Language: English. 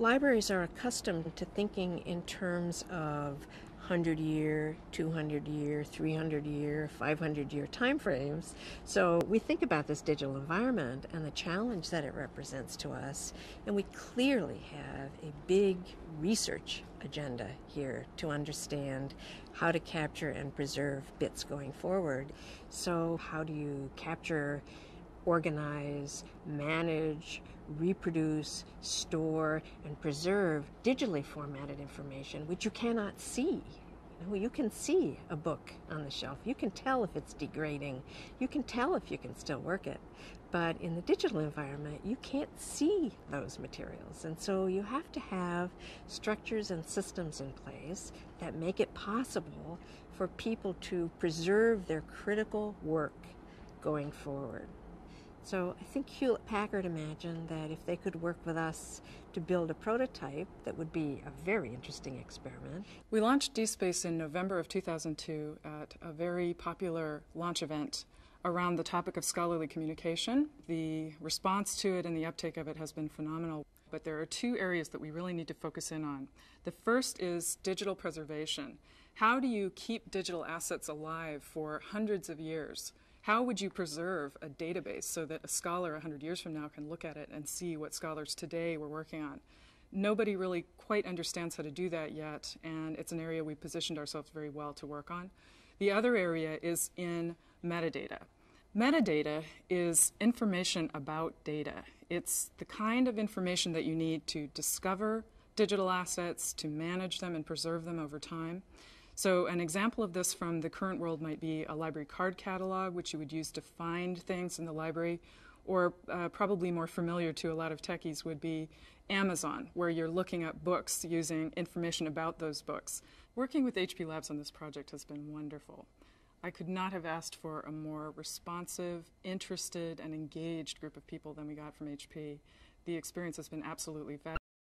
Libraries are accustomed to thinking in terms of 100 year, 200 year, 300 year, 500 year timeframes. So we think about this digital environment and the challenge that it represents to us, and we clearly have a big research agenda here to understand how to capture and preserve bits going forward. So, how do you capture? Organize, manage, reproduce, store, and preserve digitally formatted information which you cannot see. You, can see a book on the shelf. You can tell if it's degrading. You can tell if you can still work it. But in the digital environment, you can't see those materials. And so you have to have structures and systems in place that make it possible for people to preserve their critical work going forward. So I think Hewlett Packard imagined that if they could work with us to build a prototype that would be a very interesting experiment. We launched DSpace in November of 2002 at a very popular launch event around the topic of scholarly communication. The response to it and the uptake of it has been phenomenal. But there are two areas that we really need to focus in on. The first is digital preservation. How do you keep digital assets alive for hundreds of years? How would you preserve a database so that a scholar 100 years from now can look at it and see what scholars today were working on? Nobody really quite understands how to do that yet, and it's an area we positioned ourselves very well to work on. The other area is in metadata. Metadata is information about data. It's the kind of information that you need to discover digital assets, to manage them and preserve them over time. So an example of this from the current world might be a library card catalog, which you would use to find things in the library, or uh, probably more familiar to a lot of techies would be Amazon, where you're looking up books using information about those books. Working with HP Labs on this project has been wonderful. I could not have asked for a more responsive, interested, and engaged group of people than we got from HP. The experience has been absolutely fabulous.